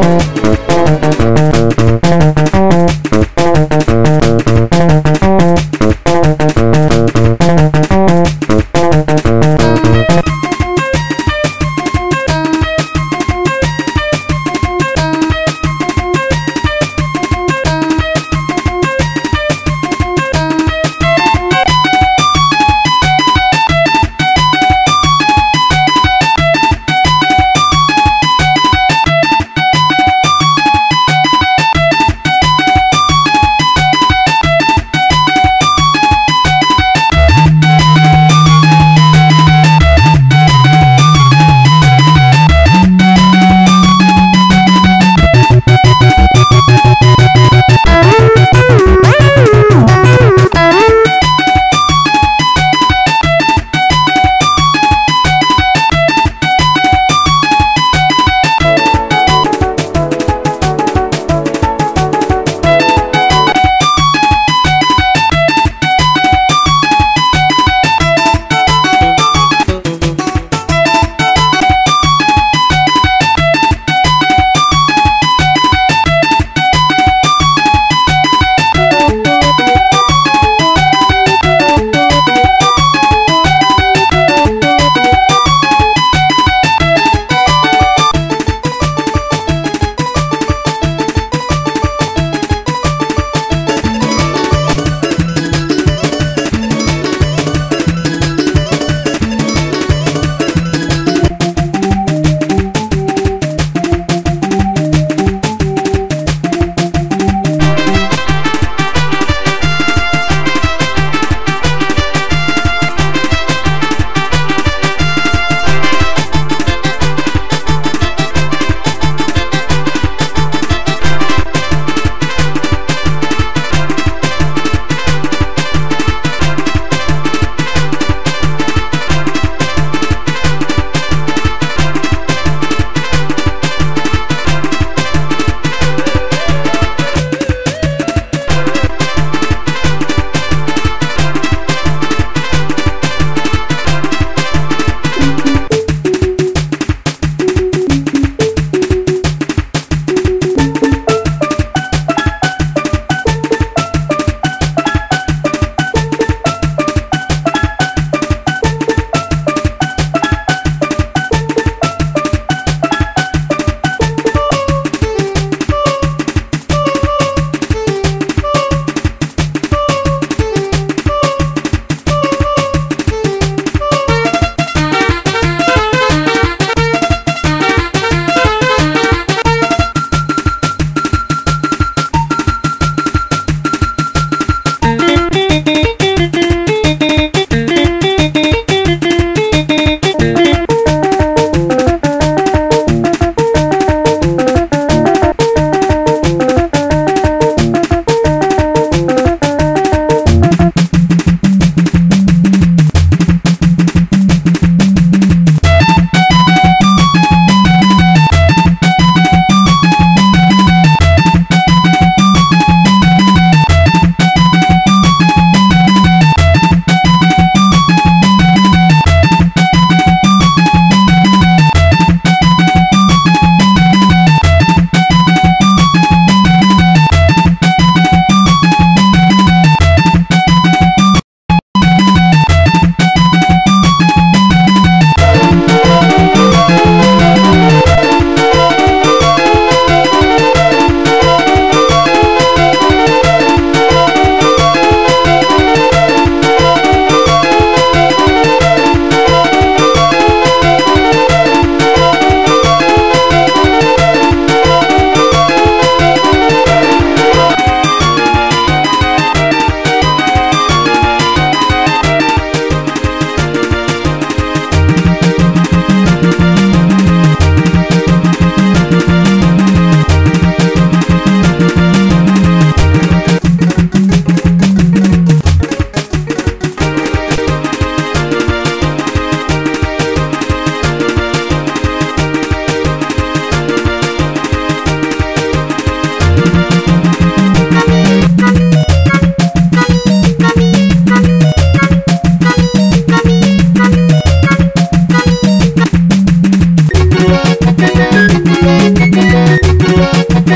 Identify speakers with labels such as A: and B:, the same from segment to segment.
A: Thank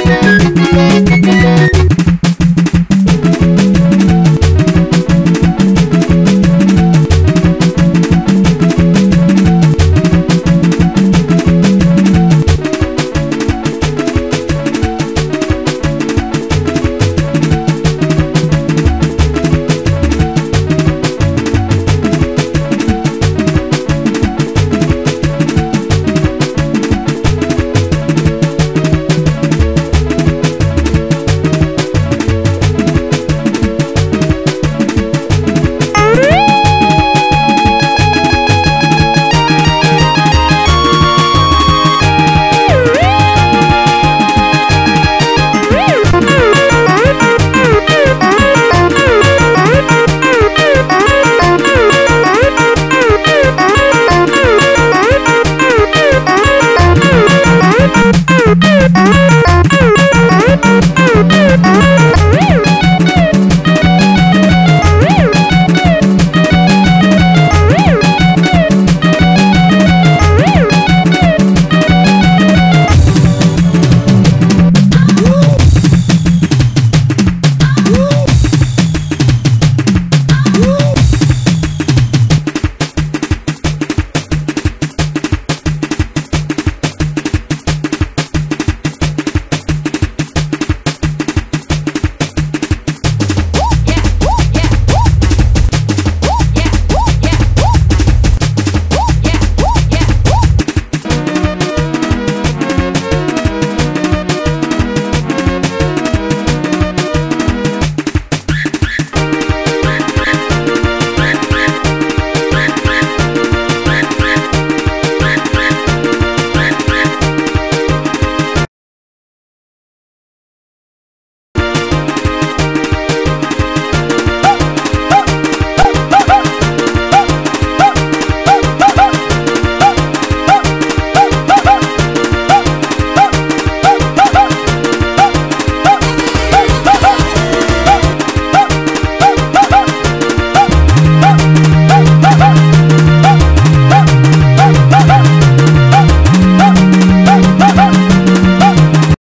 A: Thank you.